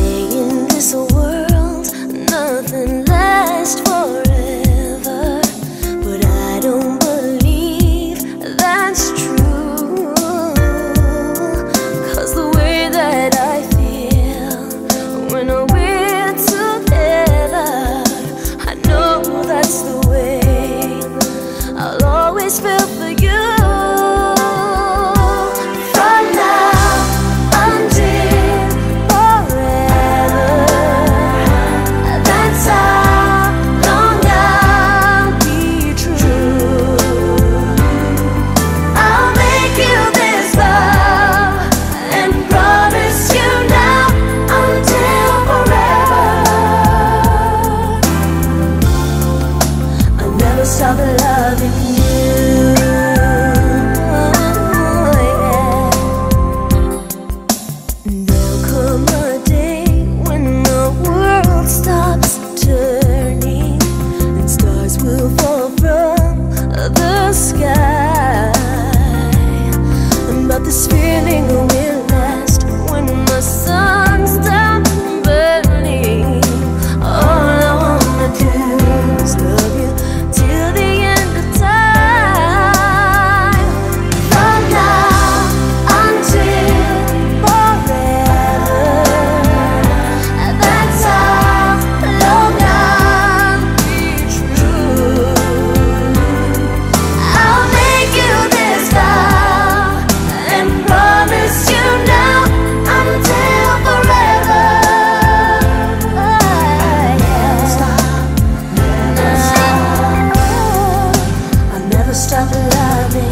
say in this world nothing lasts of loving you. stop loving.